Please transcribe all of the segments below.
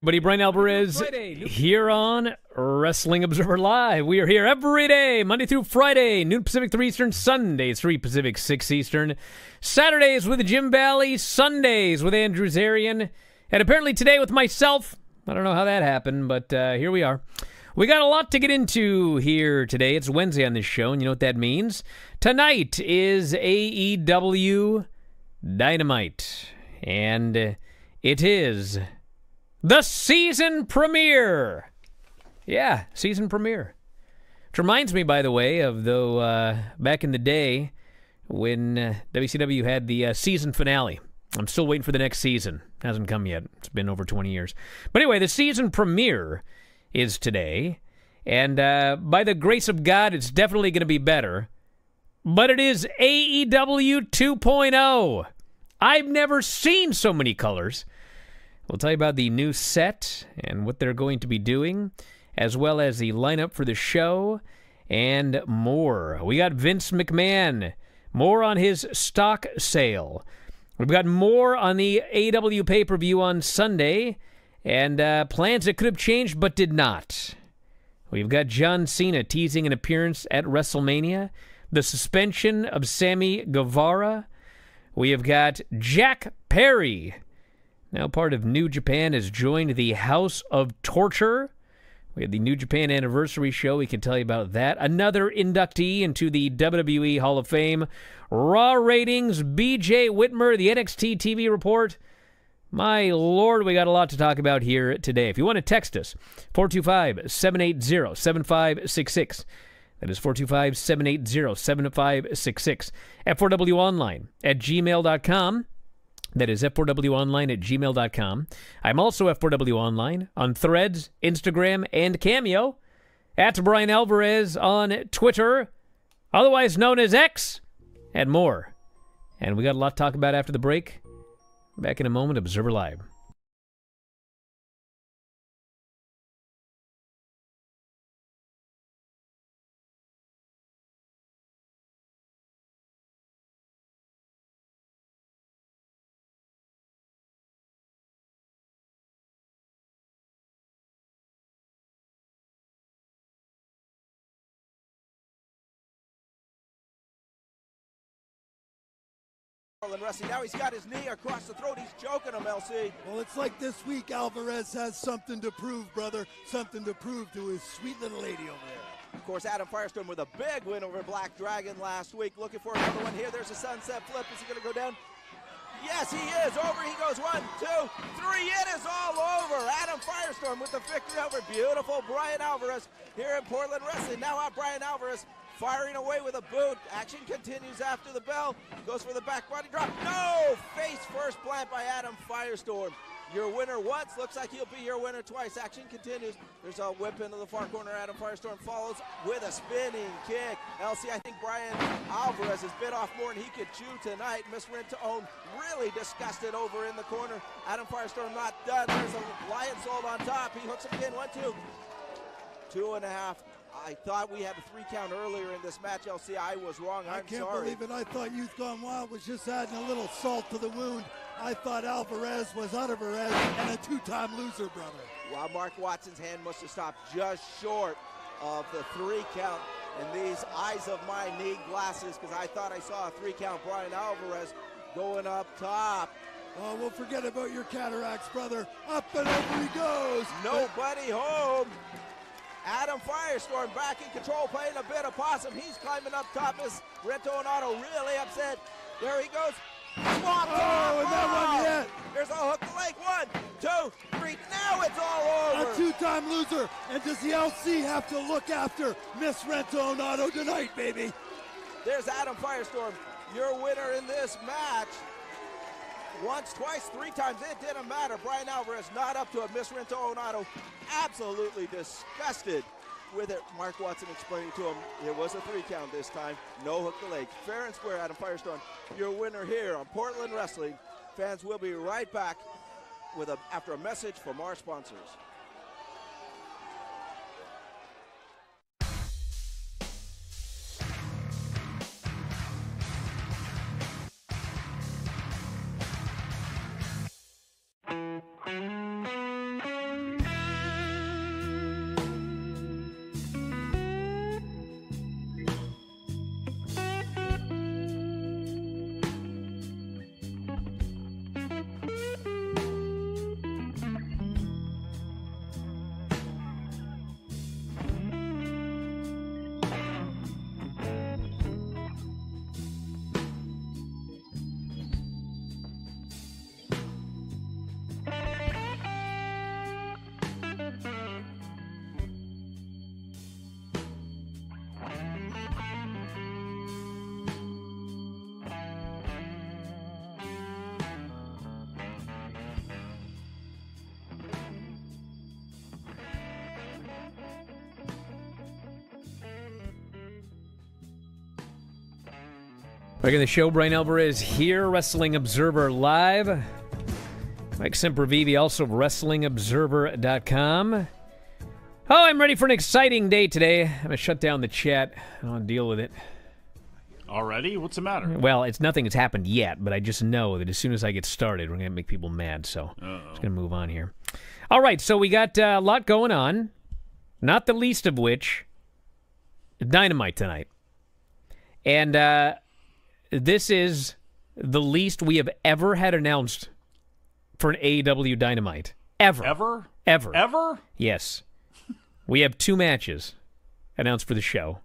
Buddy Bryan Alvarez here on Wrestling Observer Live. We are here every day, Monday through Friday, noon Pacific, 3 Eastern, Sundays, 3 Pacific, 6 Eastern, Saturdays with Jim Valley, Sundays with Andrew Zarian, and apparently today with myself. I don't know how that happened, but uh, here we are. We got a lot to get into here today. It's Wednesday on this show, and you know what that means. Tonight is AEW Dynamite, and it is the season premiere. Yeah, season premiere. Which reminds me, by the way, of though uh, back in the day when uh, WCW had the uh, season finale. I'm still waiting for the next season. Hasn't come yet. It's been over 20 years. But anyway, the season premiere is today. And uh, by the grace of God, it's definitely going to be better. But it is AEW 2.0. I've never seen so many colors. We'll tell you about the new set and what they're going to be doing, as well as the lineup for the show and more. We got Vince McMahon, more on his stock sale. We've got more on the AW pay per view on Sunday, and uh, plans that could have changed but did not. We've got John Cena teasing an appearance at WrestleMania, the suspension of Sammy Guevara. We have got Jack Perry now part of New Japan, has joined the House of Torture. We had the New Japan anniversary show. We can tell you about that. Another inductee into the WWE Hall of Fame. Raw ratings, BJ Whitmer, the NXT TV report. My lord, we got a lot to talk about here today. If you want to text us, 425 780 7566. That is 425 780 7566. F4W Online at gmail.com. That is F4W Online at gmail.com. I'm also F4WOnline on Threads, Instagram, and Cameo. At Bryan Alvarez on Twitter, otherwise known as X, and more. And we got a lot to talk about after the break. Back in a moment, Observer Live. Wrestling. Now he's got his knee across the throat. He's choking him, LC. Well, it's like this week Alvarez has something to prove, brother. Something to prove to his sweet little lady over there. Of course, Adam Firestorm with a big win over Black Dragon last week. Looking for another one here. There's a sunset flip. Is he going to go down? Yes, he is. Over he goes. One, two, three. It is all over. Adam Firestorm with the victory over beautiful Bryan Alvarez here in Portland Wrestling. Now out Bryan Alvarez firing away with a boot. Action continues after the bell. Goes for the back body drop. No! Face first plant by Adam Firestorm. Your winner once, looks like he'll be your winner twice. Action continues. There's a whip into the far corner. Adam Firestorm follows with a spinning kick. LC, I think Bryan Alvarez has bit off more than he could chew tonight. Miss Rentone really disgusted over in the corner. Adam Firestorm not done. There's a Lionsault on top. He hooks again. One, two. Two and a half I thought we had a three count earlier in this match, LC. I was wrong. I'm I can't sorry. believe it. I thought Youth Gone Wild was just adding a little salt to the wound. I thought Alvarez was Alvarez and a two-time loser, brother. Well, Mark Watson's hand must have stopped just short of the three count. And these eyes of mine need glasses because I thought I saw a three count Bryan Alvarez going up top. Oh, we'll forget about your cataracts, brother. Up and over he goes. Nobody home. Adam Firestorm back in control, playing a bit of possum. He's climbing up top. And Otto really upset? There he goes. Swamp oh, and that one hit. There's a hook leg. One, two, three. Now it's all over. A two-time loser. And does the LC have to look after Miss Rento and Otto tonight, baby? There's Adam Firestorm, your winner in this match once, twice, three times. It didn't matter. Bryan Alvarez not up to it. Miss Rento Onato absolutely disgusted with it. Mark Watson explaining to him it was a three count this time. No hook the leg. Fair and square, Adam Firestorm, your winner here on Portland Wrestling. Fans will be right back with a, after a message from our sponsors. Back in the show, Bryan Alvarez here, Wrestling Observer Live. Mike Sempervive, also WrestlingObserver.com. Oh, I'm ready for an exciting day today. I'm going to shut down the chat. I don't want to deal with it. Already? What's the matter? Well, it's nothing that's happened yet, but I just know that as soon as I get started, we're going to make people mad. So I'm just going to move on here. All right, so we got uh, a lot going on, not the least of which Dynamite tonight. And uh, this is the least we have ever had announced for an AEW Dynamite. Ever. Ever? Ever. Ever? Yes. We have two matches announced for the show,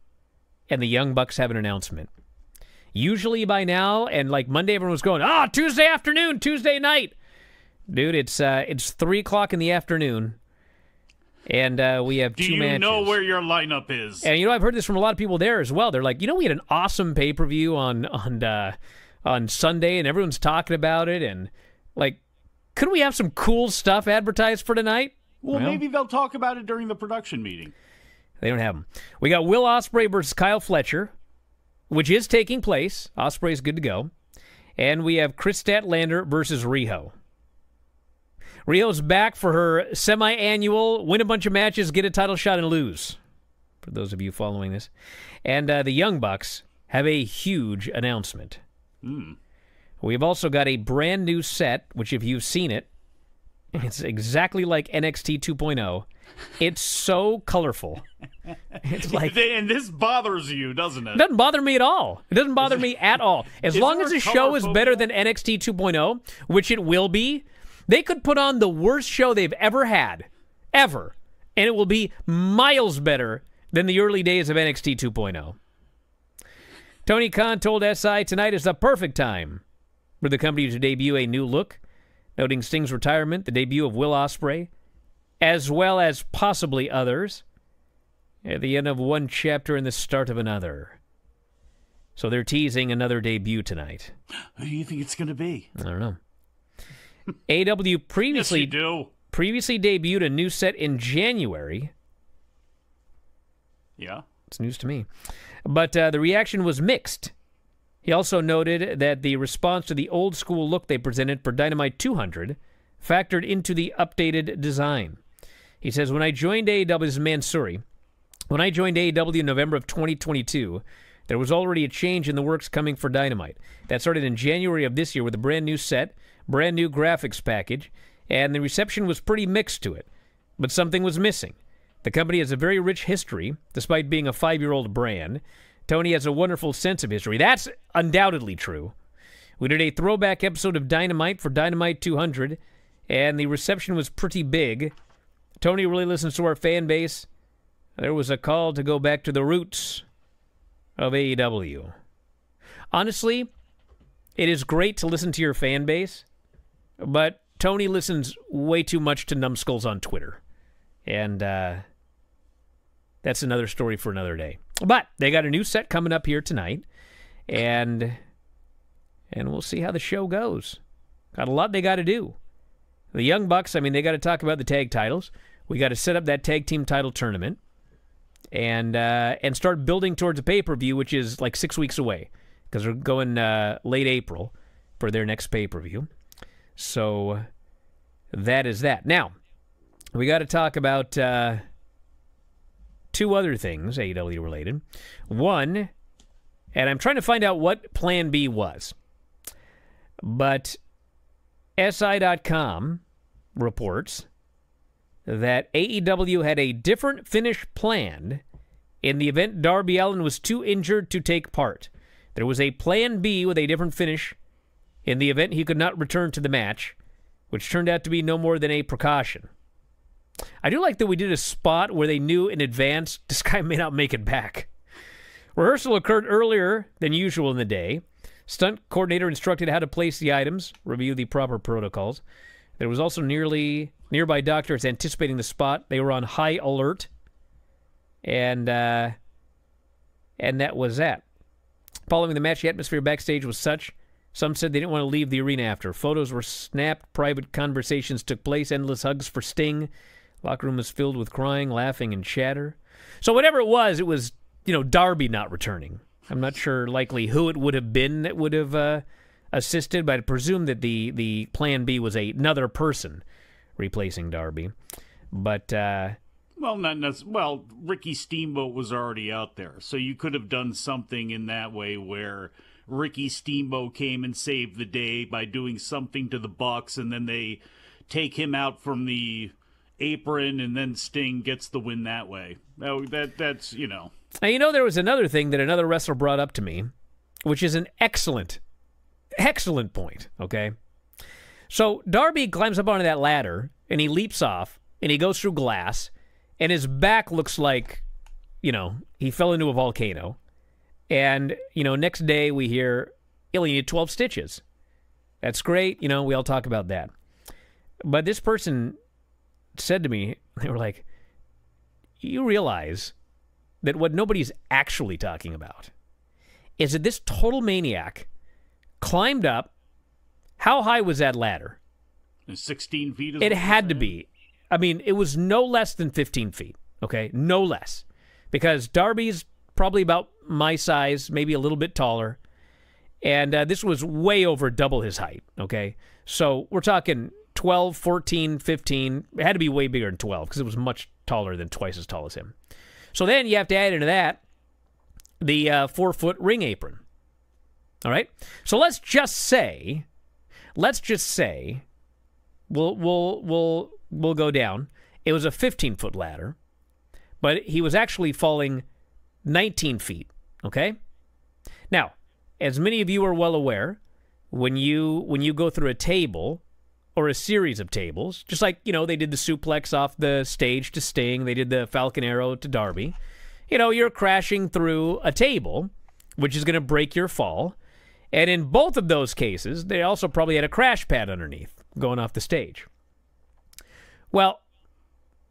and the Young Bucks have an announcement. Usually by now, and like Monday, everyone was going, ah, Tuesday afternoon, Tuesday night. Dude, it's uh, it's three o'clock in the afternoon, and uh, we have Do two you matches. know where your lineup is? And you know, I've heard this from a lot of people there as well. They're like, you know, we had an awesome pay per view on on uh, on Sunday, and everyone's talking about it, and like, couldn't we have some cool stuff advertised for tonight? well, well- maybe they'll talk about it during the production meeting. They don't have them. We got Will Ospreay versus Kyle Fletcher, which is taking place. Ospreay's good to go, and we have Kris Statlander versus Riho. Riho's back for her semi-annual win a bunch of matches, get a title shot, and lose. For those of you following this, and uh, the Young Bucks have a huge announcement. We've also got a brand new set, which if you've seen it, it's exactly like NXT 2.0. It's so colorful. It's like and this bothers you, doesn't it? it doesn't bother me at all. It doesn't bother me at all. As long as the show is better than NXT 2.0, which it will be, they could put on the worst show they've ever had, ever, and it will be miles better than the early days of NXT 2.0. Tony Khan told SI tonight is the perfect time for the company to debut a new look, noting Sting's retirement, the debut of Will Ospreay, as well as possibly others, at the end of one chapter and the start of another. So they're teasing another debut tonight. Who do you think it's going to be? I don't know. AW previously you do. previously debuted a new set in January. Yeah. It's news to me. But uh, the reaction was mixed. He also noted that the response to the old school look they presented for Dynamite 200 factored into the updated design. He says, When I joined AEW, this is Mansury, when I joined AEW in November of 2022, there was already a change in the works coming for Dynamite. That started in January of this year with a brand new set, brand new graphics package, and the reception was pretty mixed to it. But something was missing. The company has a very rich history, despite being a five year old brand. Tony has a wonderful sense of history. That's undoubtedly true. We did a throwback episode of Dynamite for Dynamite 200, and the reception was pretty big. Tony really listens to our fan base. There was a call to go back to the roots of AEW. Honestly, it is great to listen to your fan base, but Tony listens way too much to numbskulls on Twitter. And uh, that's another story for another day. But they got a new set coming up here tonight, and and we'll see how the show goes. Got a lot they got to do. The Young Bucks, I mean, they got to talk about the tag titles. We got to set up that tag team title tournament, and uh, and start building towards a pay per view, which is like six weeks away because we're going uh, late April for their next pay per view. So that is that. Now we got to talk about uh, two other things AEW related. One, and I'm trying to find out what Plan B was, but SI.com reports that AEW had a different finish planned in the event Darby Allin was too injured to take part. There was a Plan B with a different finish in the event he could not return to the match, which turned out to be no more than a precaution. I do like that we did a spot where they knew in advance this guy may not make it back. Rehearsal occurred earlier than usual in the day. Stunt coordinator instructed how to place the items, review the proper protocols. There was also nearly nearby doctors anticipating the spot. They were on high alert, and uh, and that was that. Following the match, the atmosphere backstage was such. Some said they didn't want to leave the arena after. Photos were snapped, private conversations took place, endless hugs for Sting. Locker room was filled with crying, laughing, and chatter. So whatever it was, it was you know Darby not returning. I'm not sure likely who it would have been that would have uh, assisted, but I presume that the the plan B was a, another person replacing Darby. But uh, Well, not. Well, Ricky Steamboat was already out there, so you could have done something in that way where Ricky Steamboat came and saved the day by doing something to the Bucks, and then they take him out from the apron, and then Sting gets the win that way. That, that that's you know. Now, you know, there was another thing that another wrestler brought up to me, which is an excellent, excellent point, okay? So Darby climbs up onto that ladder and he leaps off and he goes through glass and his back looks like, you know, he fell into a volcano. And, you know, next day we hear, he'll need 12 stitches. That's great. You know, we all talk about that. But this person said to me, they were like, you realize that what nobody's actually talking about is that this total maniac climbed up. How high was that ladder? 16 feet. It had to be. I mean, it was no less than 15 feet. Okay, no less, because Darby's probably about my size, maybe a little bit taller, and uh, this was way over double his height. Okay, so we're talking 12, 14, 15. It had to be way bigger than 12 because it was much taller than twice as tall as him. So then you have to add into that the uh, four foot ring apron. All right. So let's just say, let's just say, we'll we'll we'll we'll go down. It was a 15 foot ladder, but he was actually falling 19 feet. Okay. Now, as many of you are well aware, when you when you go through a table or a series of tables, just like you know they did the suplex off the stage to Sting, they did the Falcon Arrow to Darby. You know, you're crashing through a table, which is going to break your fall. And in both of those cases, they also probably had a crash pad underneath going off the stage. Well,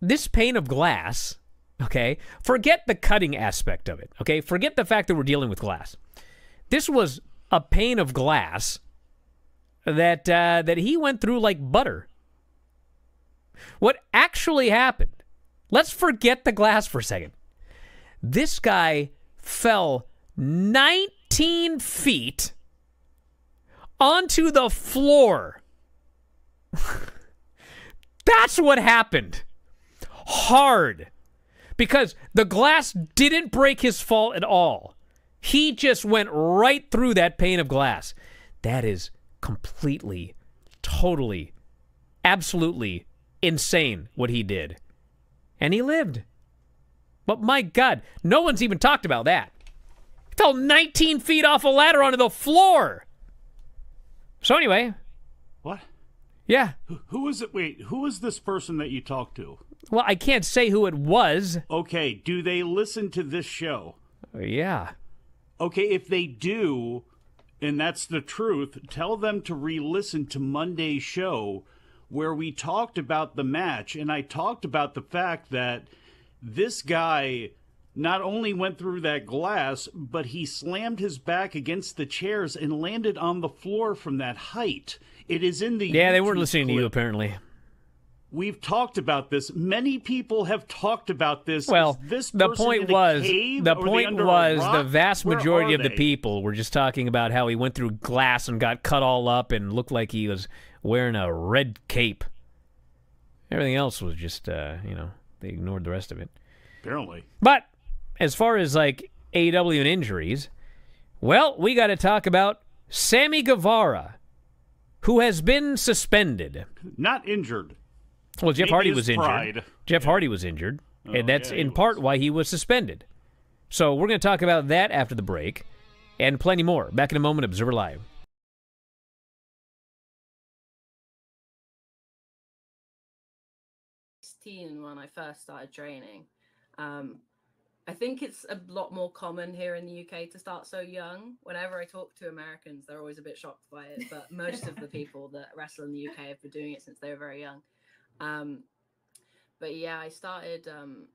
this pane of glass, okay, forget the cutting aspect of it, okay? Forget the fact that we're dealing with glass. This was a pane of glass that uh, that he went through like butter. What actually happened? Let's forget the glass for a second. This guy fell 19 feet onto the floor. That's what happened. Hard. Because the glass didn't break his fall at all. He just went right through that pane of glass. That is completely, totally, absolutely insane what he did. And he lived. But my God, no one's even talked about that. He fell 19 feet off a ladder onto the floor. So, anyway, What? yeah. Who, who is it? Wait, who is this person that you talked to? Well, I can't say who it was. Okay, do they listen to this show? Yeah. Okay, if they do, and that's the truth, tell them to re listen to Monday's show where we talked about the match. And I talked about the fact that this guy not only went through that glass, but he slammed his back against the chairs and landed on the floor from that height. It is in the. Yeah, they weren't YouTube listening to you, apparently. We've talked about this. Many people have talked about this. Well, Is this the point was the point was the vast majority of the people were just talking about how he went through glass and got cut all up and looked like he was wearing a red cape. Everything else was just, uh, you know, they ignored the rest of it. Apparently. But as far as like AW and injuries, well, we got to talk about Sammy Guevara, who has been suspended. Not injured. Well, Jeff Maybe Hardy was injured. pride. Jeff Hardy was injured, and that's yeah, he in part was. why he was suspended. So we're going to talk about that after the break, and plenty more. Back in a moment. Observer Live. when I first started training. Um, I think it's a lot more common here in the UK to start so young. Whenever I talk to Americans, they're always a bit shocked by it, but most of the people that wrestle in the UK have been doing it since they were very young. Um, but yeah, I started. Um,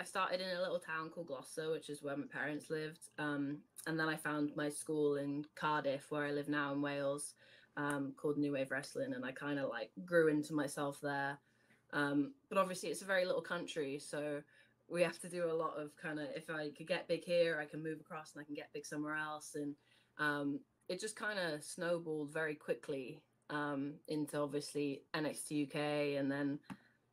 I started in a little town called Gloucester, which is where my parents lived, um, and then I found my school in Cardiff, where I live now in Wales, um, called New Wave Wrestling, and I kind of like grew into myself there. Um, but obviously, it's a very little country, so we have to do a lot of kind of if I could get big here, I can move across and I can get big somewhere else, and um, it just kind of snowballed very quickly um, into obviously NXT UK and then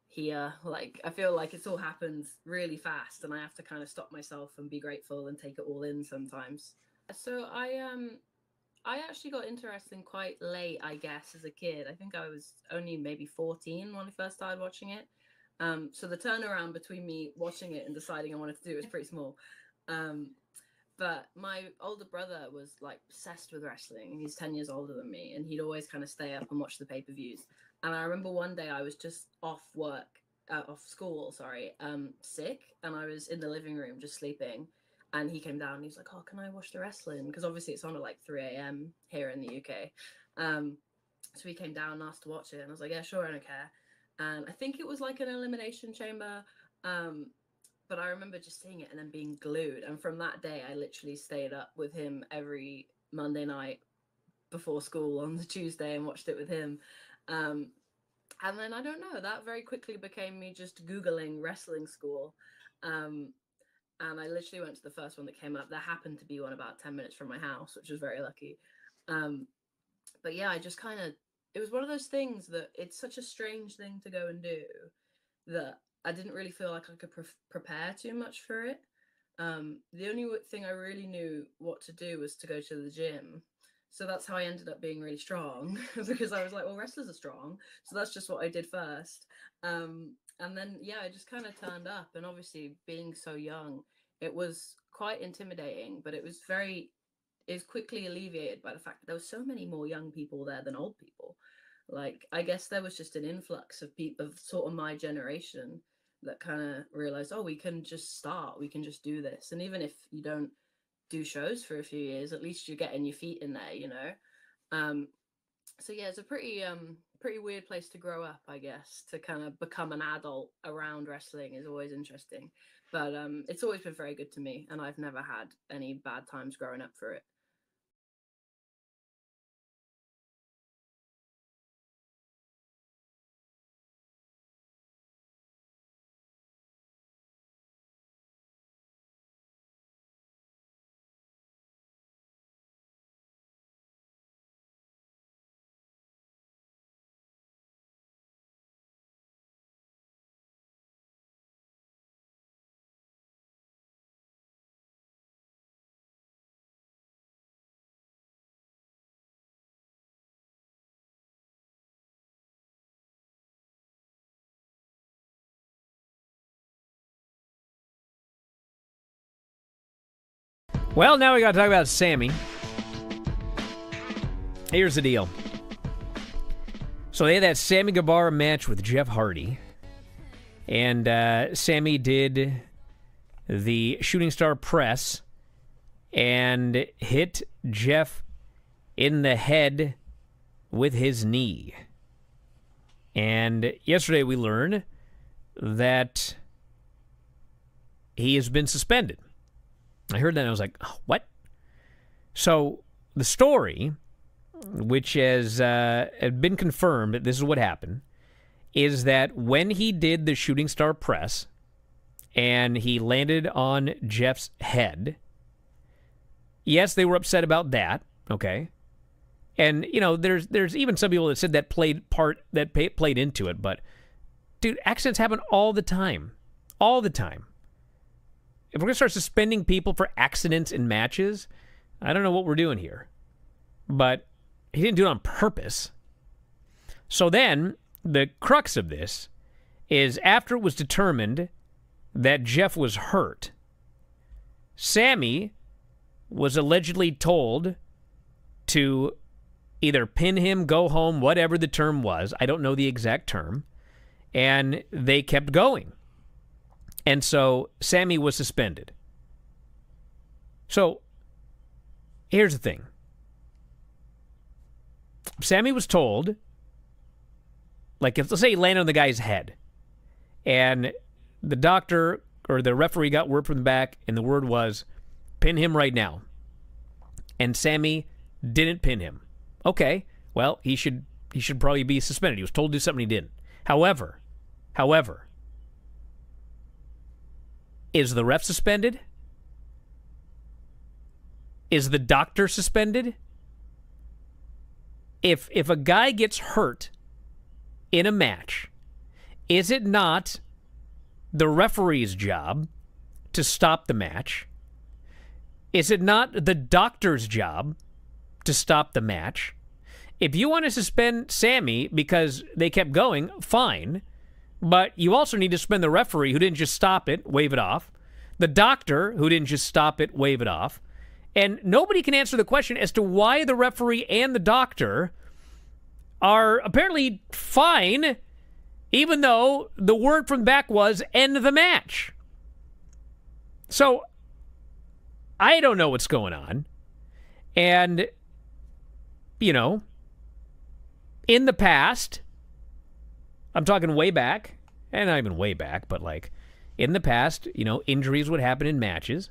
here. Like I feel like it's all happens really fast, and I have to kind of stop myself and be grateful and take it all in sometimes. So I um I actually got interested in quite late, I guess, as a kid. I think I was only maybe 14 when I first started watching it. Um, so the turnaround between me watching it and deciding I wanted to do it was pretty small. Um, but my older brother was like obsessed with wrestling. He's 10 years older than me, and he'd always kind of stay up and watch the pay per views. And I remember one day I was just off work, uh, off school, sorry, um, sick, and I was in the living room just sleeping. And he came down and he's like, Oh, can I watch the wrestling? Because obviously it's on at like 3 a.m. here in the UK. Um, so he came down and asked to watch it. And I was like, Yeah, sure, I don't care. And I think it was like an elimination chamber. Um, but I remember just seeing it and then being glued. And from that day, I literally stayed up with him every Monday night before school on the Tuesday and watched it with him. Um, and then I don't know, that very quickly became me just Googling wrestling school. Um, and I literally went to the first one that came up. There happened to be one about 10 minutes from my house, which was very lucky. Um, but yeah, I just kind of, it was one of those things that it's such a strange thing to go and do that I didn't really feel like I could pre- prepare too much for it. Um, the only thing I really knew what to do was to go to the gym. So that's how I ended up being really strong because I was like, well, wrestlers are strong. So that's just what I did first. Um, and then, yeah, I just kind of turned up. And obviously, being so young, it was quite intimidating, but it was very, it was quickly alleviated by the fact that there were so many more young people there than old people. Like, I guess there was just an influx of people of sort of my generation that kind of realized, oh, we can just start, we can just do this. And even if you don't do shows for a few years, at least you're getting your feet in there, you know? Um, so yeah, it's a pretty um pretty weird place to grow up, I guess. To kind of become an adult around wrestling is always interesting. But um it's always been very good to me and I've never had any bad times growing up for it. Well, now we got to talk about Sammy. Here's the deal. So they had that Sammy Guevara match with Jeff Hardy, and uh, Sammy did the shooting star press and hit Jeff in the head with his knee. And yesterday we learned that he has been suspended. I heard that and I was like, oh, what? So the story, which has uh, been confirmed, this is what happened, is that when he did the shooting star press and he landed on Jeff's head, yes, they were upset about that. Okay. And you know, there's there's even some people that said that played part that played into it, but dude, accidents happen all the time, all the time. If we're going to start suspending people for accidents in matches, I don't know what we're doing here. But he didn't do it on purpose. So then, the crux of this is after it was determined that Jeff was hurt, Sammy was allegedly told to either pin him, go home, whatever the term was. I don't know the exact term. And they kept going. And so Sammy was suspended. So here's the thing Sammy was told, like, if let's say he landed on the guy's head, and the doctor or the referee got word from the back, and the word was, pin him right now. And Sammy didn't pin him. Okay, well, he should he should probably be suspended. He was told to do something he didn't. However, however, Is the ref suspended? Is the doctor suspended? If if a guy gets hurt in a match, is it not the referee's job to stop the match? Is it not the doctor's job to stop the match? If you want to suspend Sammy because they kept going, fine. But you also need to suspend the referee who didn't just stop it, wave it off, the doctor who didn't just stop it, wave it off. And nobody can answer the question as to why the referee and the doctor are apparently fine, even though the word from back was end the match. So I don't know what's going on. And, you know, in the past, I'm talking way back, and not even way back, but like in the past, you know, injuries would happen in matches,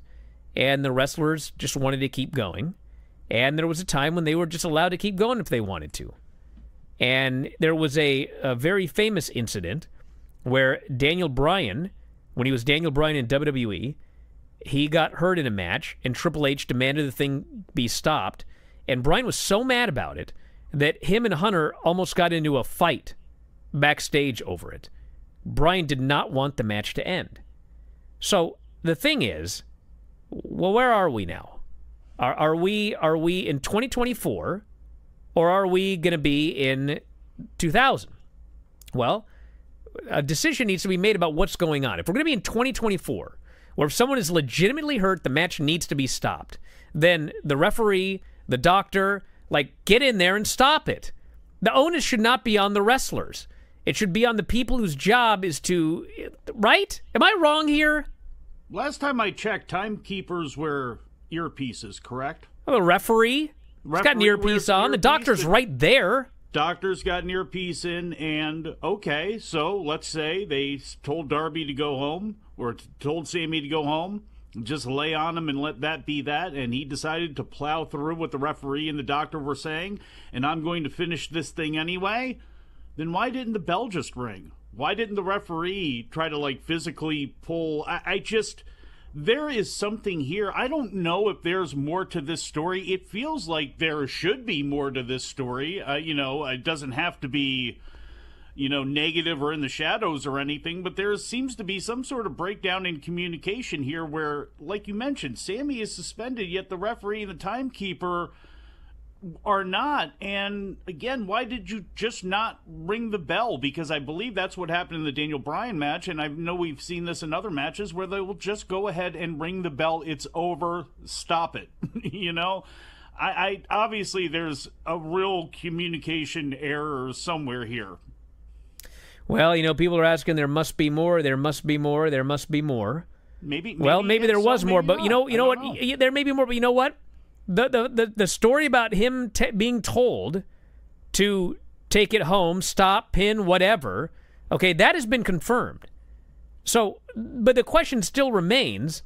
and the wrestlers just wanted to keep going. And there was a time when they were just allowed to keep going if they wanted to. And there was a, a very famous incident where Daniel Bryan, when he was Daniel Bryan in WWE, he got hurt in a match, and Triple H demanded the thing be stopped. And Bryan was so mad about it that him and Hunter almost got into a fight backstage over it. Bryan did not want the match to end. So the thing is, well, where are we now? Are, are we are we in 2024, or are we going to be in 2000? Well, a decision needs to be made about what's going on. If we're going to be in 2024, where if someone is legitimately hurt, the match needs to be stopped, then the referee, the doctor, like get in there and stop it. The onus should not be on the wrestlers. It should be on the people whose job is to right? Am I wrong here? Last time I checked, timekeepers wear earpieces, correct? Well, the referee, referee has got an earpiece on. Earpiece, the doctor's right there. Doctor's got an earpiece in, and okay, so let's say they told Darby to go home or told Sammy to go home just lay on him and let that be that. And he decided to plow through what the referee and the doctor were saying, and I'm going to finish this thing anyway. Then why didn't the bell just ring? Why didn't the referee try to like physically pull? I, I just. There is something here. I don't know if there's more to this story. It feels like there should be more to this story. Uh, you know, it doesn't have to be you know, negative or in the shadows or anything, but there seems to be some sort of breakdown in communication here where, like you mentioned, Sammy is suspended, yet the referee and the timekeeper are not. And again, why did you just not ring the bell? Because I believe that's what happened in the Daniel Bryan match, and I know we've seen this in other matches where they will just go ahead and ring the bell. It's over. Stop it. you know? I, I obviously there's a real communication error somewhere here well, you know, people are asking. There must be more. There must be more. There must be more. Maybe. maybe well, maybe there was more, but you know, you know what? Know. There may be more, but you know what? The the the, the story about him t- being told to take it home, stop, pin, whatever. Okay, that has been confirmed. So, but the question still remains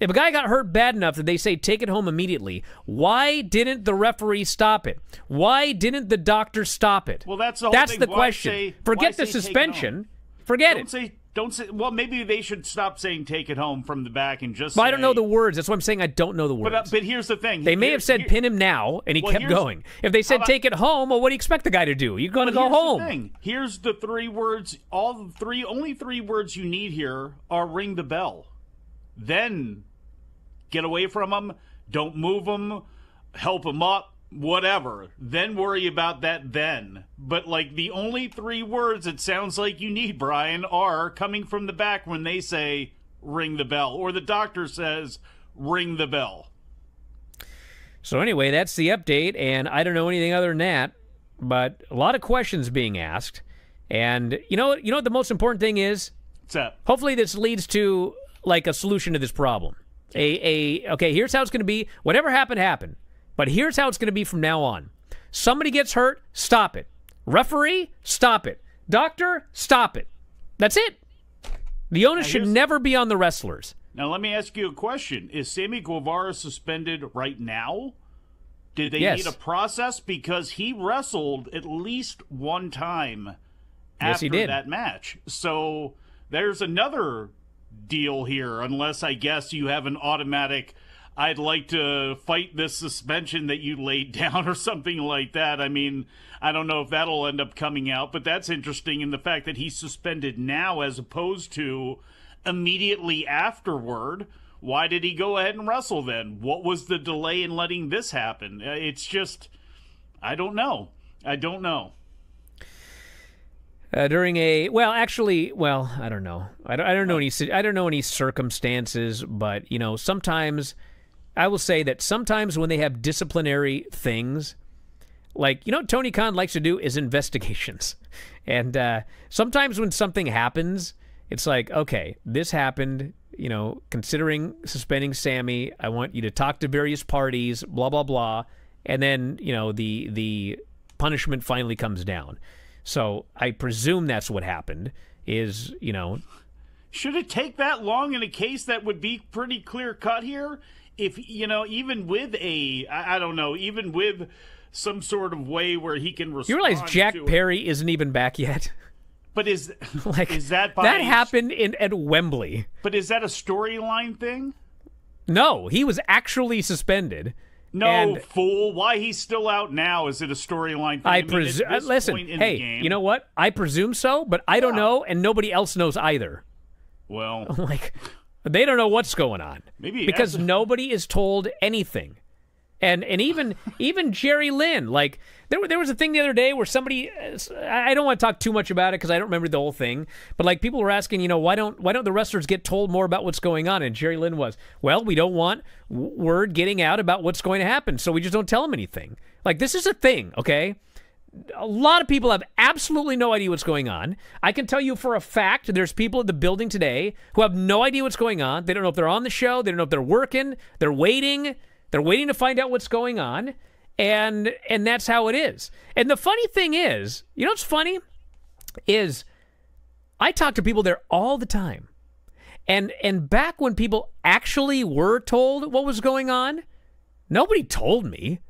if a guy got hurt bad enough that they say take it home immediately, why didn't the referee stop it? Why didn't the doctor stop it? Well, that's the that's thing. the why question. Say, Forget the suspension. Forget don't it. Say, don't say. Well, maybe they should stop saying "take it home" from the back and just. But say, I don't know the words. That's what I'm saying. I don't know the words. But, uh, but here's the thing. They may have said here, "pin him now," and he well, kept going. If they said about, "take it home," well, what do you expect the guy to do? You're going to go home. Here's the three words. All the three, only three words you need here are "ring the bell." Then get away from them, don't move them, help them up, whatever. Then worry about that then. But like the only three words it sounds like you need, Bryan, are coming from the back when they say ring the bell or the doctor says ring the bell. So anyway, that's the update and I don't know anything other than that, but a lot of questions being asked. And you know what you know what the most important thing is? What's that? Hopefully this leads to like a solution to this problem a, a okay, here's how it's going to be. Whatever happened, happened. But here's how it's going to be from now on. Somebody gets hurt, stop it. Referee, stop it. Doctor, stop it. That's it. The onus should never be on the wrestlers. Now, let me ask you a question. Is Sammy Guevara suspended right now? Did they yes. need a process? Because he wrestled at least one time yes, after that match. So there's another deal here, unless I guess you have an automatic. I'd like to fight this suspension that you laid down or something like that. I mean, I don't know if that'll end up coming out, but that's interesting in the fact that he's suspended now as opposed to immediately afterward. Why did he go ahead and wrestle then? What was the delay in letting this happen? Uh, It's just, I don't know. I don't know. uh, during a well actually well i don't know I don't, I don't know any i don't know any circumstances but you know sometimes i will say that sometimes when they have disciplinary things like you know tony khan likes to do is investigations and uh, sometimes when something happens it's like okay this happened you know considering suspending sammy i want you to talk to various parties blah blah blah and then you know the the punishment finally comes down so I presume that's what happened. Is you know Should it take that long in a case that would be pretty clear cut here? If, you know, even with a, I I don't know, even with some sort of way where he can respond. you realize Jack. Perry isn't even back yet. But is, like is that by, that happened in at Wembley? But is that a storyline thing? No, he was actually suspended. No, And- fool. Why he's still out now? Is it a storyline thing? I mean, presume. Uh, listen, point in the hey, game- you know what? I presume so, but I don't Yeah. know, and nobody else knows either. Well, like they don't know what's going on. Maybe because nobody is told anything. And and even even jerry lynn like there, there was a thing the other day where somebody i I don't want to talk too much about it because i don't remember the whole thing but like people were asking you know why don't why don't the wrestlers get told more about what's going on? And jerry lynn was well we don't want word getting out about what's going to happen so we just don't tell them anything. Like this is a thing okay a lot of people have absolutely no idea what's going on. I can tell you for a fact there's people at the building today who have no idea what's going on. They don't know if they're on the show, they don't know if they're working, they're waiting, they're waiting to find out what's going on. And and that's how it is. And the funny thing is, you know what's funny? Is I talk to people there all the time. And and back when people actually were told what was going on, nobody told me.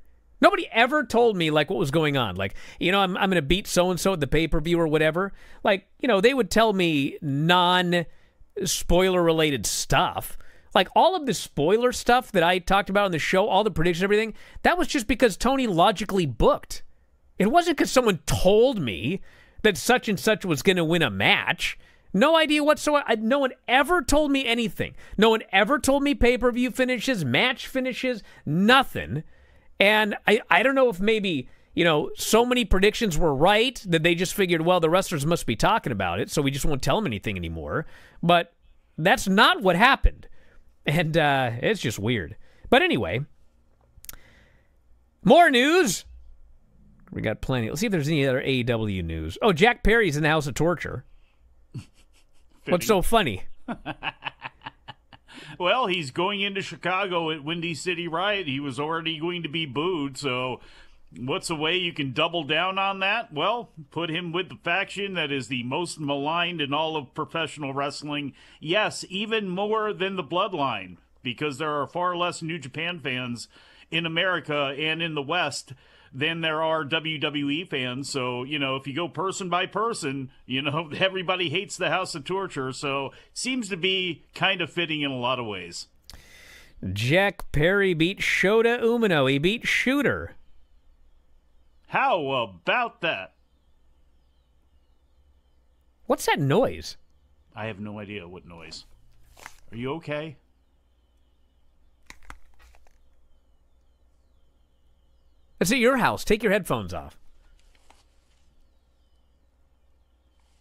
Nobody ever told me like what was going on. Like, you know, I'm I'm gonna beat so and so at the pay per view or whatever. Like, you know, they would tell me non spoiler related stuff. Like all of the spoiler stuff that I talked about on the show, all the predictions, everything, that was just because Tony logically booked. It wasn't because someone told me that such and such was going to win a match. No idea whatsoever. I- No one ever told me anything. No one ever told me pay per view finishes, match finishes, nothing. And I, I don't know if maybe, you know, so many predictions were right that they just figured, well, the wrestlers must be talking about it, so we just won't tell them anything anymore. But that's not what happened. And uh, it's just weird. But anyway, more news. We got plenty. Let's see if there's any other AEW news. Oh, Jack Perry's in the House of Torture. What's so funny? Well, he's going into Chicago at Windy City Riot. He was already going to be booed, so what's a way you can double down on that? Well, put him with the faction that is the most maligned in all of professional wrestling. Yes, even more than the Bloodline, because there are far less New Japan fans in America and in the West than there are WWE fans. So, you know, if you go person by person, you know, everybody hates the House of Torture. So, seems to be kind of fitting in a lot of ways. Jack Perry beat Shota Umino. He beat Shooter. How about that? What's that noise? I have no idea what noise. Are you okay? It's at your house. Take your headphones off.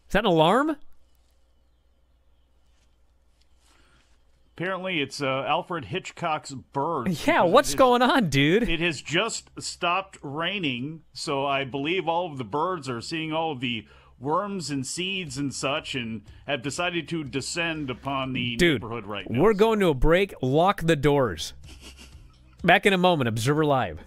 Is that an alarm? Apparently, it's uh, Alfred Hitchcock's bird. Yeah, what's it- going on, dude? It has just stopped raining, so I believe all of the birds are seeing all of the worms and seeds and such, and have decided to descend upon the Dude, neighborhood right now. we're going to a break. Lock the doors. Back in a moment. Observer Live.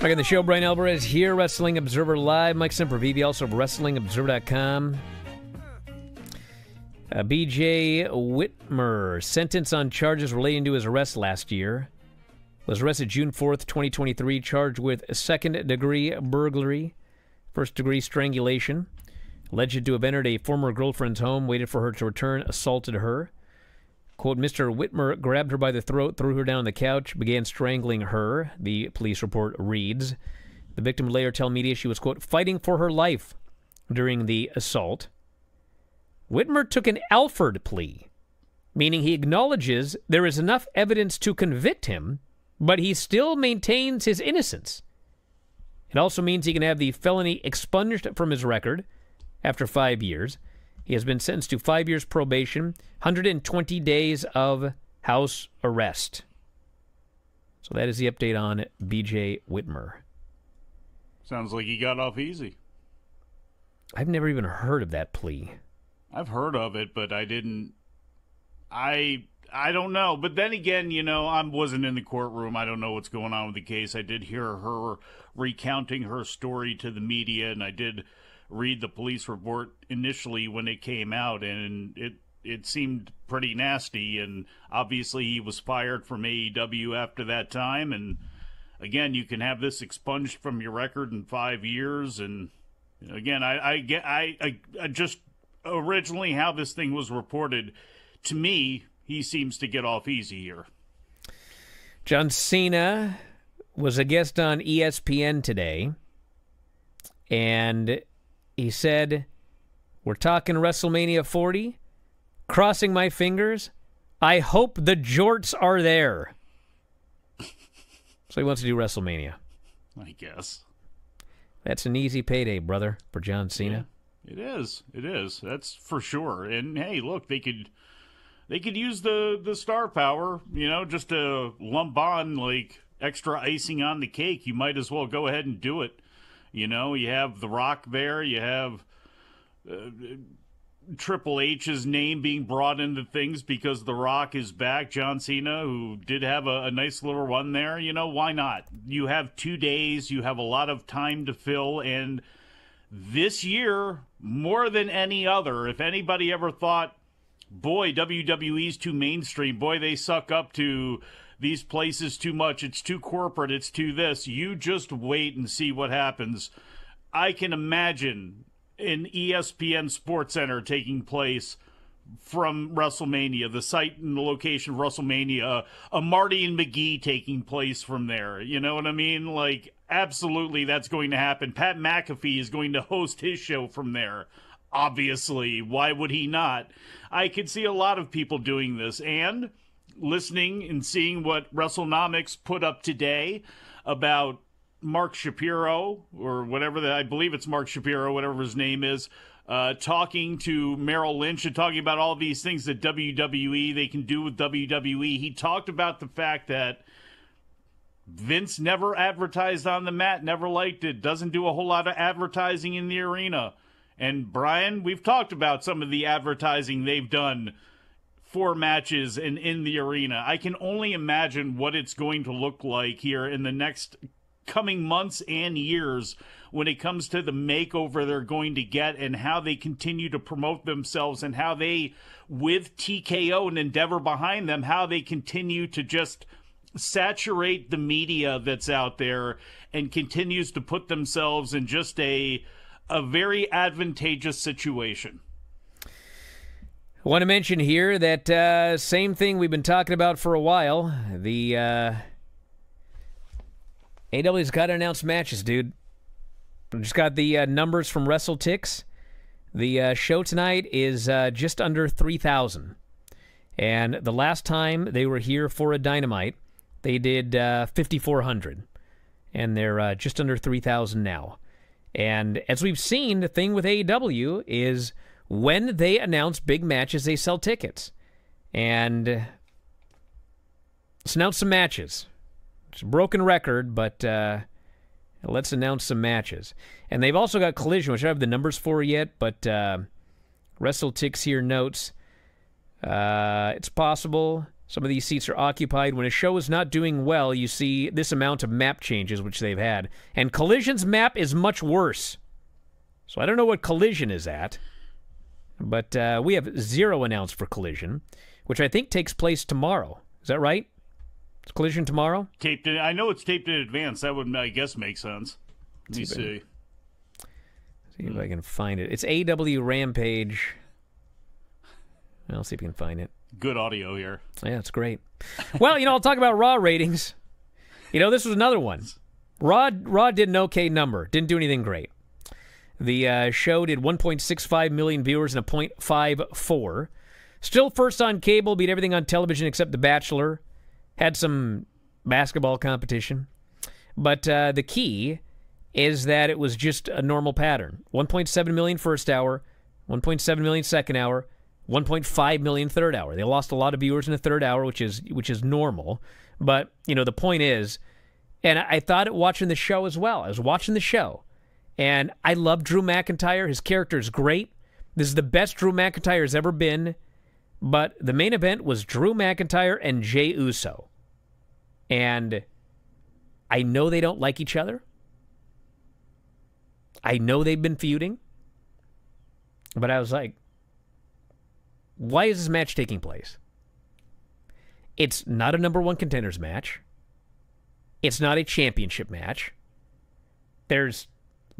Back in the show, Bryan Alvarez here, Wrestling Observer Live. Mike Sempervive, also of WrestlingObserver.com. Uh, BJ Whitmer, sentence on charges relating to his arrest last year. Was arrested June 4th, 2023, charged with second degree burglary, first degree strangulation. Alleged to have entered a former girlfriend's home, waited for her to return, assaulted her. Quote, Mr. Whitmer grabbed her by the throat, threw her down on the couch, began strangling her, the police report reads. The victim later tell media she was, quote, fighting for her life during the assault. Whitmer took an Alford plea, meaning he acknowledges there is enough evidence to convict him, but he still maintains his innocence. It also means he can have the felony expunged from his record after five years. He has been sentenced to five years probation, 120 days of house arrest. So that is the update on BJ Whitmer. Sounds like he got off easy. I've never even heard of that plea. I've heard of it, but I didn't. I I don't know. But then again, you know, I wasn't in the courtroom. I don't know what's going on with the case. I did hear her recounting her story to the media, and I did read the police report initially when it came out, and it it seemed pretty nasty. And obviously, he was fired from AEW after that time. And again, you can have this expunged from your record in five years. And again, I I get I, I, I just originally how this thing was reported to me, he seems to get off easy here. John Cena was a guest on ESPN today, and he said, We're talking WrestleMania 40. Crossing my fingers. I hope the jorts are there. so he wants to do WrestleMania. I guess. That's an easy payday, brother, for John Cena. Yeah, it is. It is. That's for sure. And hey, look, they could they could use the the star power, you know, just to lump on like extra icing on the cake. You might as well go ahead and do it. You know, you have The Rock there, you have uh, Triple H's name being brought into things because The Rock is back. John Cena, who did have a, a, nice little run there, you know, why not? You have two days, you have a lot of time to fill, and this year, more than any other, if anybody ever thought, boy, WWE's too mainstream, boy, they suck up to these places too much. It's too corporate. It's too this. You just wait and see what happens. I can imagine an ESPN Sports Center taking place from WrestleMania, the site and the location of WrestleMania, a Marty and McGee taking place from there. You know what I mean? Like, absolutely, that's going to happen. Pat McAfee is going to host his show from there. Obviously, why would he not? I could see a lot of people doing this. And listening and seeing what Russell WrestleNomics put up today about Mark Shapiro or whatever that I believe it's Mark Shapiro, whatever his name is, uh, talking to Merrill Lynch and talking about all these things that WWE they can do with WWE. He talked about the fact that Vince never advertised on the mat, never liked it, doesn't do a whole lot of advertising in the arena. And Bryan, we've talked about some of the advertising they've done four matches and in the arena. I can only imagine what it's going to look like here in the next coming months and years when it comes to the makeover they're going to get and how they continue to promote themselves and how they with TKO and Endeavor behind them how they continue to just saturate the media that's out there and continues to put themselves in just a a very advantageous situation. Want to mention here that uh, same thing we've been talking about for a while. The uh, AEW's got to announce matches, dude. Just got the uh, numbers from WrestleTix. The uh, show tonight is uh, just under 3,000. And the last time they were here for a Dynamite, they did uh, 5,400. And they're uh, just under 3,000 now. And as we've seen, the thing with AEW is when they announce big matches, they sell tickets. And let's announce some matches. It's a broken record, but uh, let's announce some matches. And they've also got Collision, which I don't have the numbers for yet, but uh, WrestleTix here notes uh, it's possible Some of these seats are occupied. When a show is not doing well, you see this amount of map changes, which they've had. And Collision's map is much worse. So I don't know what Collision is at. But uh, we have zero announced for Collision, which I think takes place tomorrow. Is that right? It's Collision tomorrow? Taped in, I know it's taped in advance. That would, I guess, make sense. Let me see. See if I can find it. It's AEW Rampage. I'll see if we can find it. Good audio here. Yeah, it's great. well, you know, I'll talk about Raw ratings. You know, this was another one. Raw, Raw did an okay number. Didn't do anything great. The uh, show did 1.65 million viewers and a 0.54. Still first on cable, beat everything on television except The Bachelor. Had some basketball competition. But uh, the key is that it was just a normal pattern 1.7 million first hour, 1.7 million second hour, 1.5 million third hour. They lost a lot of viewers in the third hour, which is which is normal. But you know the point is, and I thought it watching the show as well. I was watching the show, and I love Drew McIntyre. His character is great. This is the best Drew McIntyre has ever been. But the main event was Drew McIntyre and Jey Uso, and I know they don't like each other. I know they've been feuding, but I was like, why is this match taking place? It's not a number one contenders match. It's not a championship match. There's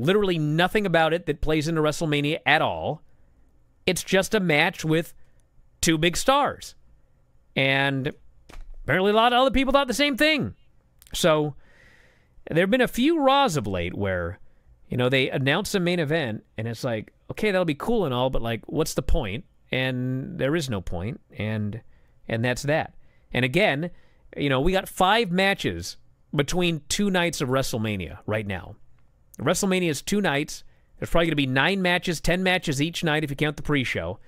literally nothing about it that plays into WrestleMania at all. It's just a match with two big stars. And apparently a lot of other people thought the same thing. So there have been a few Raws of late where, you know, they announce a main event and it's like, okay, that'll be cool and all, but like, what's the point? and there is no point, and and that's that. And again, you know, we got five matches between two nights of WrestleMania right now. WrestleMania is two nights. There's probably going to be nine matches, ten matches each night if you count the pre-show.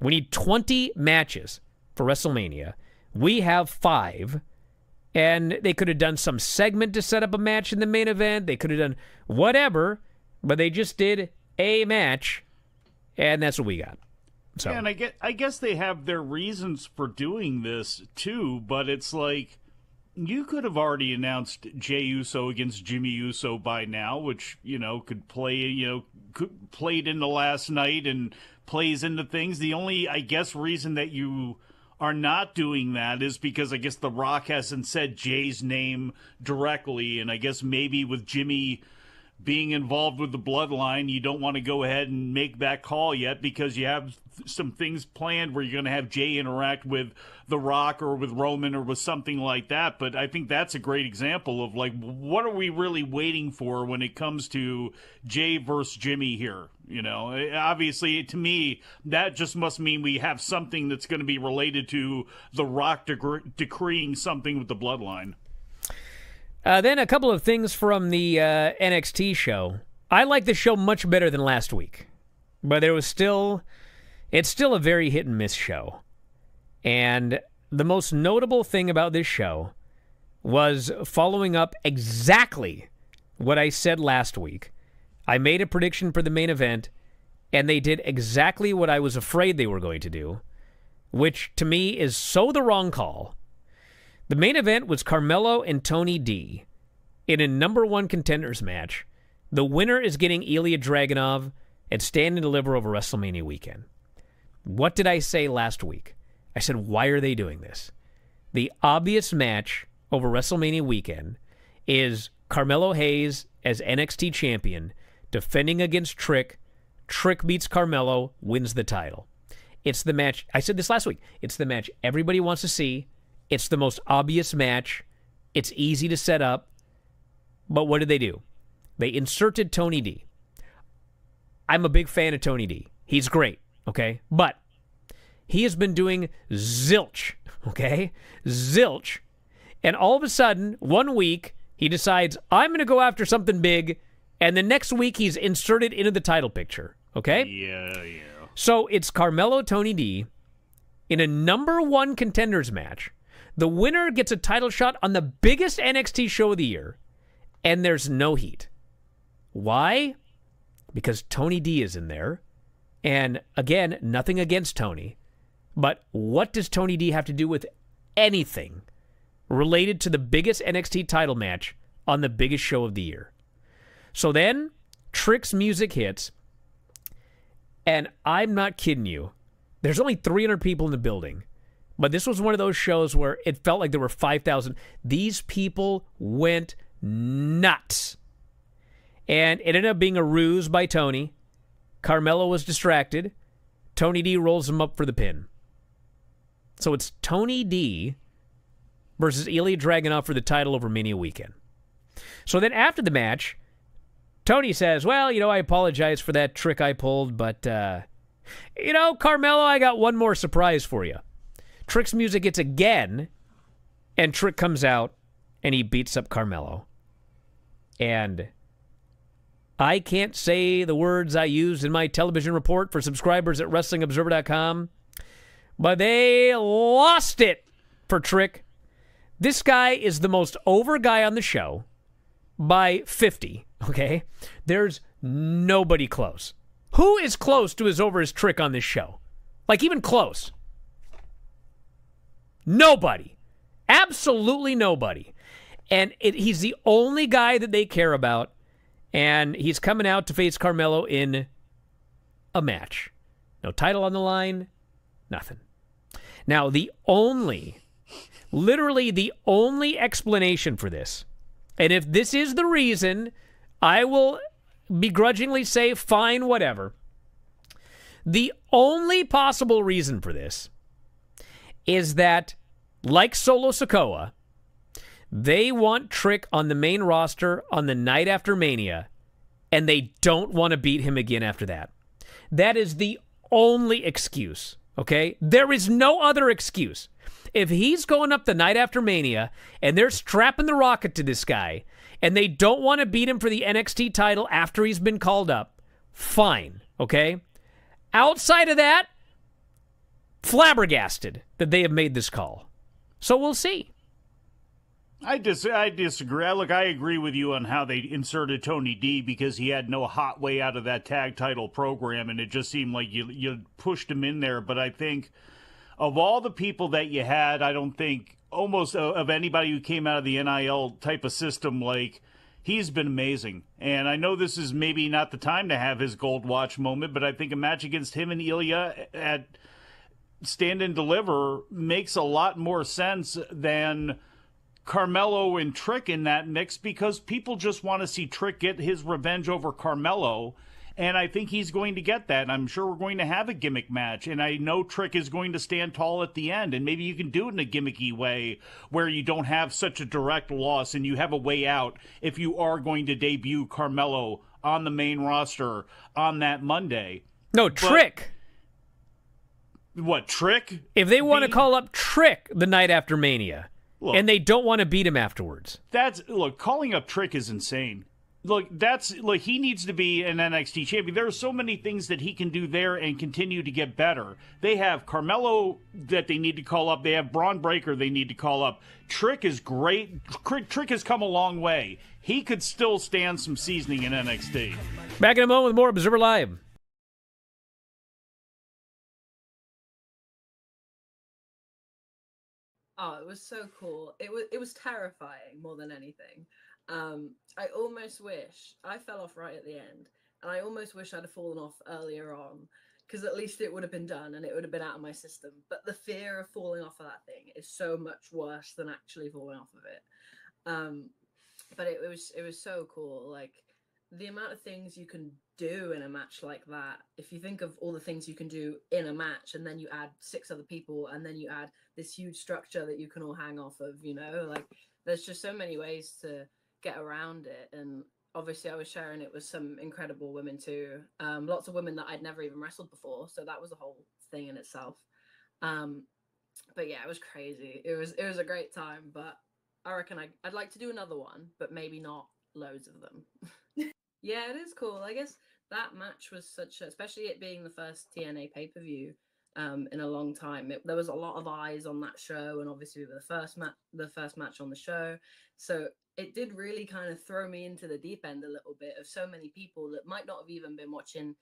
We need 20 matches for WrestleMania. We have five. And they could have done some segment to set up a match in the main event. They could have done whatever, but they just did a match, and that's what we got. So. Yeah, and I get I guess they have their reasons for doing this too, but it's like you could have already announced Jey Uso against Jimmy Uso by now, which you know could play you know could played into last night and plays into things. The only I guess reason that you are not doing that is because I guess The Rock hasn't said Jey's name directly, and I guess maybe with Jimmy being involved with the bloodline, you don't want to go ahead and make that call yet because you have some things planned where you're going to have Jey interact with The Rock or with Roman or with something like that. But I think that's a great example of like, what are we really waiting for when it comes to Jey versus Jimmy here? You know, eh, obviously, eh, to me, that just must mean we have something that's going to be related to The Rock decreeing something with the bloodline. Uh, then a couple of things from the uh, NXT show. I like the show much better than last week, but there was still, it's still a very hit and miss show. And the most notable thing about this show was following up exactly what I said last week. I made a prediction for the main event, and they did exactly what I was afraid they were going to do, which to me is so the wrong call the main event was Carmelo and Tony D in a number one contenders match. The winner is getting Ilya Dragunov and Stand and Deliver over WrestleMania weekend. What did I say last week? I said, why are they doing this? The obvious match over WrestleMania weekend is Carmelo Hayes as NXT champion defending against Trick. Trick beats Carmelo, wins the title. It's the match. I said this last week. It's the match everybody wants to see. It's the most obvious match. It's easy to set up. But what did they do? They inserted Tony D. I'm a big fan of Tony D. He's great, okay? But he has been doing zilch, okay? Zilch. And all of a sudden, one week, he decides, I'm going to go after something big. And the next week, he's inserted into the title picture, okay? Yeah, yeah. So it's Carmelo Tony D in a number one contenders match the winner gets a title shot on the biggest NXT show of the year, and there's no heat. Why? Because Tony D is in there. And again, nothing against Tony. But what does Tony D have to do with anything related to the biggest NXT title match on the biggest show of the year. So then Trick's music hits, and I'm not kidding you. There's only 300 people in the building, but this was one of those shows where it felt like there were 5,000. These people went nuts. And it ended up being a ruse by Tony. Carmelo was distracted. Tony D rolls him up for the pin. So it's Tony D versus Ilya Dragunov for the title over Mania weekend. So then after the match, Tony says, Well, you know, I apologize for that trick I pulled, but, uh, you know, Carmelo, I got one more surprise for you. Trick's music hits again, and Trick comes out and he beats up Carmelo. And I can't say the words I used in my television report for subscribers at WrestlingObserver.com, but they lost it for Trick. This guy is the most over guy on the show by 50, okay? There's nobody close. Who is close to as over as Trick on this show? Like, even close. Nobody. Absolutely nobody. And it, he's the only guy that they care about. And he's coming out to face Carmelo in a match. No title on the line, nothing. Now, the only, literally the only explanation for this, and if this is the reason, I will begrudgingly say, fine, whatever. The only possible reason for this is that, like Solo Sikoa, they want Trick on the main roster on the night after Mania, and they don't want to beat him again after that. That is the only excuse, okay? There is no other excuse. If he's going up the night after Mania and they're strapping the rocket to this guy and they don't want to beat him for the NXT title after he's been called up, fine, okay? Outside of that, flabbergasted that they have made this call. So we'll see. I dis- I disagree. Look, I agree with you on how they inserted Tony D because he had no hot way out of that tag title program, and it just seemed like you you pushed him in there. But I think of all the people that you had, I don't think almost of anybody who came out of the NIL type of system like he's been amazing. And I know this is maybe not the time to have his gold watch moment, but I think a match against him and Ilya at Stand and Deliver makes a lot more sense than Carmelo and Trick in that mix because people just want to see Trick get his revenge over Carmelo. And I think he's going to get that. I'm sure we're going to have a gimmick match. And I know Trick is going to stand tall at the end. And maybe you can do it in a gimmicky way where you don't have such a direct loss and you have a way out if you are going to debut Carmelo on the main roster on that Monday. No, Trick. What, Trick? If they want to call up Trick the night after Mania. Look, and they don't want to beat him afterwards. That's look, calling up Trick is insane. Look, that's look, he needs to be an NXT champion. There are so many things that he can do there and continue to get better. They have Carmelo that they need to call up. They have Bron Breakker they need to call up. Trick is great. Trick has come a long way. He could still stand some seasoning in NXT. Back in a moment with more Observer Live. Oh, it was so cool. It was it was terrifying more than anything. Um, I almost wish I fell off right at the end, and I almost wish I'd have fallen off earlier on because at least it would have been done and it would have been out of my system. But the fear of falling off of that thing is so much worse than actually falling off of it. Um, but it, it was it was so cool. Like the amount of things you can do in a match like that if you think of all the things you can do in a match and then you add six other people and then you add this huge structure that you can all hang off of you know like there's just so many ways to get around it and obviously i was sharing it with some incredible women too um, lots of women that i'd never even wrestled before so that was a whole thing in itself um, but yeah it was crazy. It was it was a great time but i reckon I, i'd like to do another one but maybe not loads of them yeah it is cool i guess that match was such a, especially it being the first TNA pay per view um, in a long time. It, there was a lot of eyes on that show, and obviously the first match, the first match on the show. So it did really kind of throw me into the deep end a little bit of so many people that might not have even been watching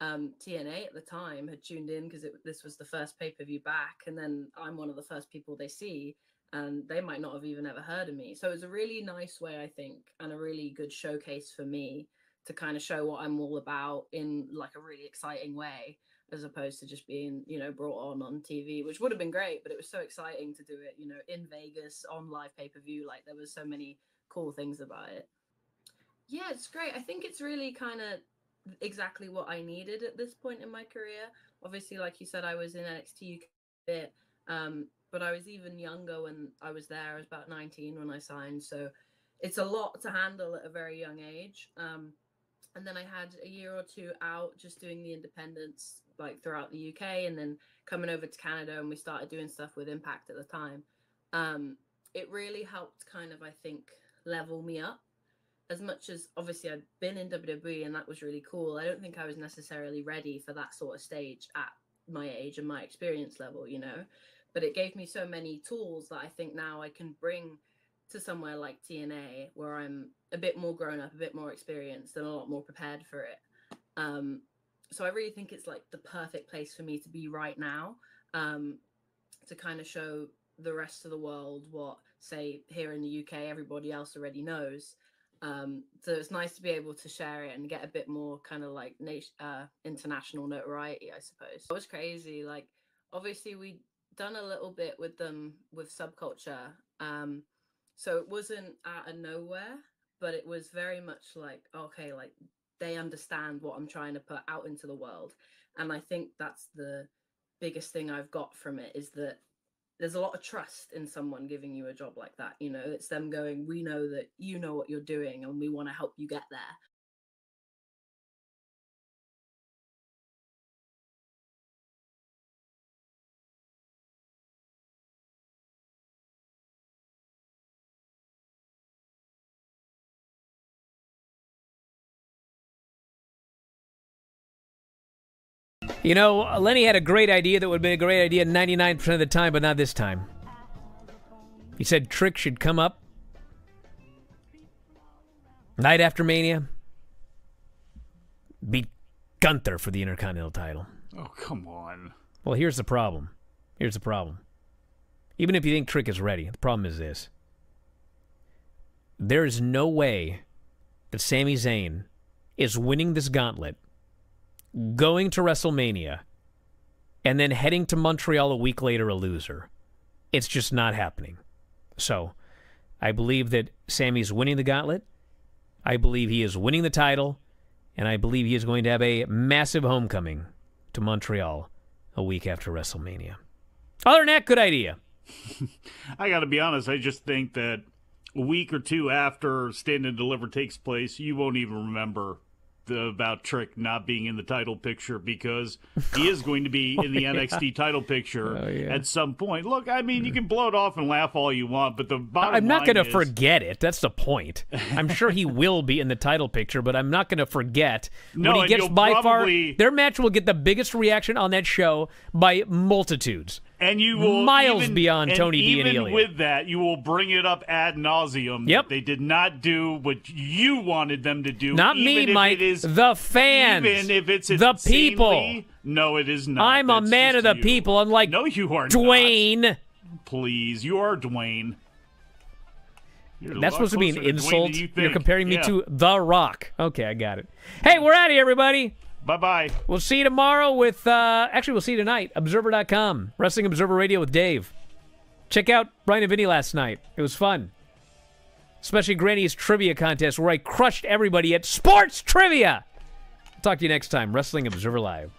um, TNA at the time had tuned in because this was the first pay per view back, and then I'm one of the first people they see, and they might not have even ever heard of me. So it was a really nice way, I think, and a really good showcase for me to kind of show what I'm all about in like a really exciting way, as opposed to just being, you know, brought on on TV, which would have been great, but it was so exciting to do it, you know, in Vegas on live pay per view. Like there was so many cool things about it. Yeah, it's great. I think it's really kind of exactly what I needed at this point in my career. Obviously, like you said, I was in NXT UK a bit, um, but I was even younger when I was there. I was about 19 when I signed, so it's a lot to handle at a very young age. Um, and then I had a year or two out just doing the independents like throughout the UK, and then coming over to Canada, and we started doing stuff with Impact at the time. Um, it really helped, kind of, I think, level me up as much as obviously I'd been in WWE and that was really cool, I don't think I was necessarily ready for that sort of stage at my age and my experience level, you know. But it gave me so many tools that I think now I can bring to somewhere like TNA where I'm a bit more grown up, a bit more experienced, and a lot more prepared for it. Um, so I really think it's like the perfect place for me to be right now um, to kind of show the rest of the world what, say, here in the UK, everybody else already knows um, so it's nice to be able to share it and get a bit more kind of like nation, uh, international notoriety, I suppose. It was crazy. Like, obviously, we'd done a little bit with them with subculture. Um, so it wasn't out of nowhere, but it was very much like, okay, like they understand what I'm trying to put out into the world. And I think that's the biggest thing I've got from it is that there's a lot of trust in someone giving you a job like that. You know, it's them going, we know that you know what you're doing and we want to help you get there. You know, Lenny had a great idea that would be a great idea 99% of the time, but not this time. He said Trick should come up night after Mania, beat Gunther for the Intercontinental title. Oh, come on. Well, here's the problem. Here's the problem. Even if you think Trick is ready, the problem is this. There is no way that Sami Zayn is winning this gauntlet going to WrestleMania, and then heading to Montreal a week later a loser. It's just not happening. So, I believe that Sami's winning the gauntlet. I believe he is winning the title, and I believe he is going to have a massive homecoming to Montreal a week after WrestleMania. Other than that, good idea. I got to be honest. I just think that a week or two after Stand and Deliver takes place, you won't even remember about Trick not being in the title picture because he is going to be in the oh, NXT title picture oh, yeah. at some point. Look, I mean, you can blow it off and laugh all you want, but the bottom I'm not going to forget it. That's the point. I'm sure he will be in the title picture, but I'm not going to forget no, when he gets by probably... far. Their match will get the biggest reaction on that show by multitudes and you will miles even, beyond Tony even D'Angelo. with that, you will bring it up ad nauseum. Yep, they did not do what you wanted them to do. Not me, Mike. It is, the fans. Even if it's the people. No, it is not. I'm That's a man of the you. people, unlike no, you are Dwayne. Not. Please, you are Dwayne. You're That's supposed to be an insult. You are comparing yeah. me to The Rock. Okay, I got it. Hey, we're out of here, everybody. Bye bye. We'll see you tomorrow with, uh, actually, we'll see you tonight. Observer.com, Wrestling Observer Radio with Dave. Check out Bryan and Vinny last night. It was fun. Especially Granny's trivia contest where I crushed everybody at sports trivia. talk to you next time. Wrestling Observer Live.